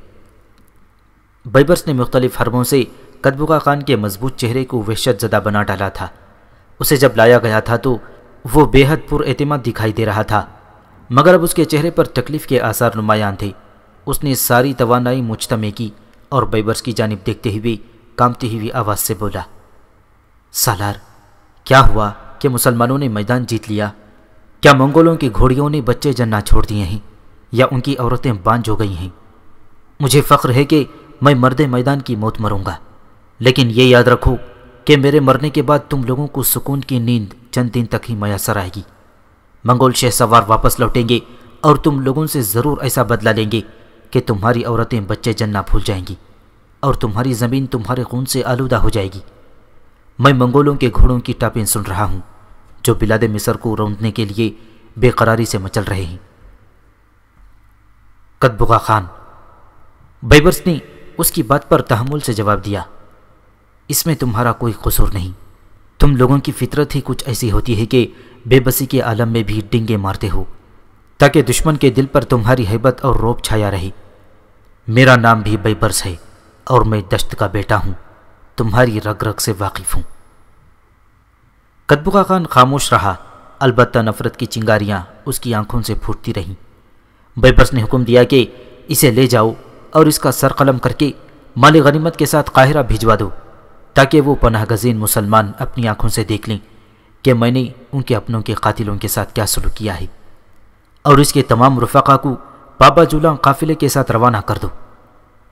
بیبرس نے مختلف حربوں سے کتبغا خان کے مضبوط چہرے کو وحشت زدہ بنا ڈالا تھا۔ اسے جب لایا گیا تھا تو وہ بے حد پر اعتماد دکھائی دے رہا تھا۔ مگر اب اس کے چہرے پر تکلیف کے آثار نمایاں تھے۔ اس نے ساری توانائی مجتمع کی۔ اور بیبرس کی جانب دیکھتے ہوئے کامتی ہوئی آواز سے بولا، سالار، کیا ہوا کہ مسلمانوں نے میدان جیت لیا؟ کیا منگولوں کی گھوڑیوں نے بچے جننا چھوڑ دیے ہیں یا ان کی عورتیں بانج ہو گئی ہیں؟ مجھے فخر ہے کہ میں مرد میدان کی موت مروں گا، لیکن یہ یاد رکھو کہ میرے مرنے کے بعد تم لوگوں کو سکون کی نیند چند دن تک ہی میسر آئے گی۔ منگول شہ سوار واپس لوٹیں گے اور تم لوگوں سے ضرور ایسا بدلہ لیں گے کہ تمہاری عورتیں بچے جننا بھول جائیں گی اور تمہاری زمین تمہارے خون سے آلودہ ہو جائے گی۔ میں منگولوں کے گھوڑوں کی ٹاپیں سن رہا ہوں جو بلاد مصر کو روندنے کے لیے بے قراری سے مچل رہے ہیں۔ کتبغا خان، بیبرس نے اس کی بات پر تحمل سے جواب دیا، اس میں تمہارا کوئی قصور نہیں۔ تم لوگوں کی فطرت ہی کچھ ایسی ہوتی ہے کہ بے بسی کے عالم میں بھی ڈنگے مارتے ہو، تاکہ دشمن کے دل پر تمہاری حیبت اور روپ چھایا رہے۔ میرا نام بھی بیبرس ہے اور میں دشت کا بیٹا ہوں، تمہاری رگ رگ سے واقف ہوں۔ کتبکا خان خاموش رہا، البتہ نفرت کی چنگاریاں اس کی آنکھوں سے پھوٹتی رہیں۔ بیبرس نے حکم دیا کہ اسے لے جاؤ اور اس کا سر قلم کر کے مال غنیمت کے ساتھ قاہرہ بھجوا دو، تاکہ وہ پناہ گزین مسلمان اپنی آنکھوں سے دیکھ لیں کہ میں نے ان کے اپنوں کے قاتلوں کے ساتھ کیا سلوک کیا ہے۔ اور اس کے تمام رفقا کو بابا جولا قافلے کے ساتھ روانہ کر دو۔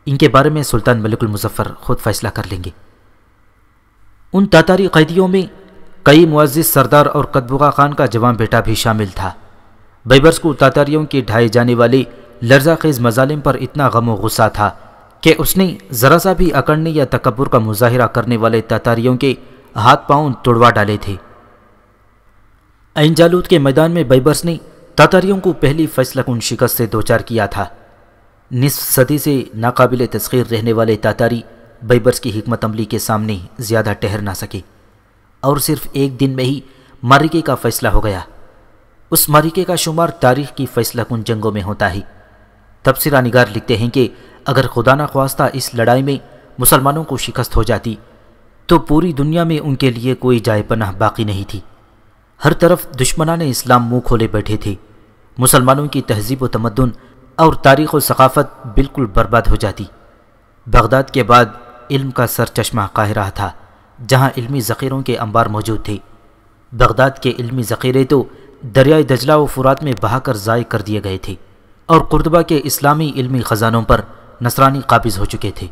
ان کے بارے میں سلطان ملک المظفر خود فیصلہ کر لیں گے۔ ان تاتاری قیدیوں میں کئی معزز سردار اور قدبغا خان کا جوان بیٹا بھی شامل تھا۔ بیبرس کو تاتاریوں کے ڈھائے جانے والے لرزہ خیز مظالم پر اتنا غم و غصہ تھا کہ اس نے ذرا سا بھی اکڑنے یا تکبر کا مظاہرہ کرنے والے تاتاریوں کے ہاتھ پاؤں توڑوا ڈالے تھے۔ این جالود کے میدان میں بیبرس نے تاتاریوں کو پہلی فیصلہ کن شکست سے دوچار کیا تھا۔ نصف صدی سے ناقابل تسخیر رہنے والے تاتاری بیبرس کی حکمت عملی کے سامنے زیادہ ٹہر نہ سکے۔ اور صرف ایک دن میں ہی مارکے کا فیصلہ ہو گیا۔ اس مارکے کا شمار تاریخ کی فیصلہ کن جنگوں میں ہوتا ہے۔ تبصرہ نگار لکھتے ہیں کہ اگر خدا نہ خواستہ اس لڑائی میں مسلمانوں کو شکست ہو جاتی، تو پوری دنیا میں ان کے لیے کوئی جائے پناہ باقی نہیں تھی۔ ہر طرف دشمنان اسلام منہ کھولے بیٹھے تھے۔ مسلمانوں کی تہذیب و تمدن اور تاریخ و ثقافت بالکل برباد ہو جاتی۔ بغداد کے بعد علم کا سر چشمہ قاہرہ تھا، جہاں علمی ذخیروں کے انبار موجود تھے۔ بغداد کے علمی ذخیرے تو دریائے دجلہ و فرات میں بہا کر ضائع کر دیے گئے تھے اور قرطبہ کے اسلامی علمی خزانوں پر نصرانی قابض ہو چکے تھے۔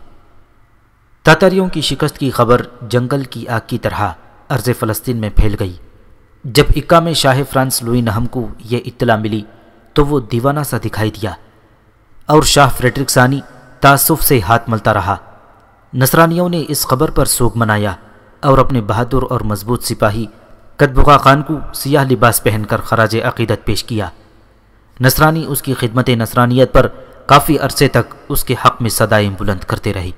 تاتاریوں کی شکست کی خبر جنگل کی آگ کی طرح عرض فلسطین میں پھیل گئی۔ جب اکا میں شاہ فرانس لوئی نہم کو یہ اطلاع ملی تو وہ دیوانہ سا دکھائی دیا اور شاہ فریڈرک ثانی تعصف سے ہاتھ ملتا رہا۔ نصرانیوں نے اس خبر پر سوگ منایا اور اپنے بہادر اور مضبوط سپاہی قدبغا خان کو سیاہ لباس پہن کر خراج عقیدت پیش کیا۔ نصرانی اس کی خدمت نصرانیت پر کافی عرصے تک اس کے حق میں صدائیں بلند کرتے رہی